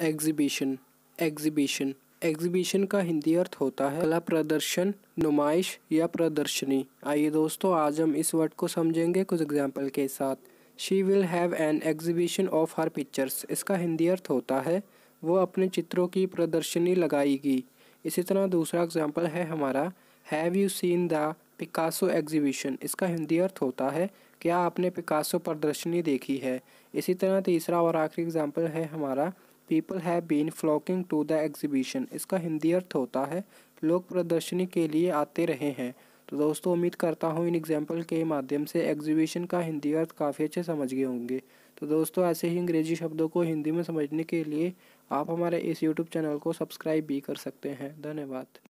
Exhibition exhibition exhibition का हिंदी अर्थ होता है कला प्रदर्शन, नुमाइश या प्रदर्शनी। आइए दोस्तों, आज हम इस वर्ड को समझेंगे कुछ एग्ज़ाम्पल के साथ। She will have an exhibition of her pictures इसका हिंदी अर्थ होता है, वो अपने चित्रों की प्रदर्शनी लगाएगी। इसी तरह दूसरा एग्ज़ाम्पल है हमारा have you seen the Picasso exhibition इसका हिंदी अर्थ होता है, क्या आपने पिकासो प्रदर्शनी देखी है? इसी तरह तीसरा और आखिरी एग्ज़ाम्पल है हमारा people have been flocking to the exhibition इसका हिंदी अर्थ होता है, लोग प्रदर्शनी के लिए आते रहे हैं। तो दोस्तों, उम्मीद करता हूँ इन एग्ज़ाम्पल के माध्यम से एग्जीबिशन का हिंदी अर्थ काफ़ी अच्छे समझ गए होंगे। तो दोस्तों, ऐसे ही अंग्रेज़ी शब्दों को हिंदी में समझने के लिए आप हमारे इस यूट्यूब चैनल को सब्सक्राइब भी कर सकते हैं। धन्यवाद।